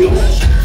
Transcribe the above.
Deus.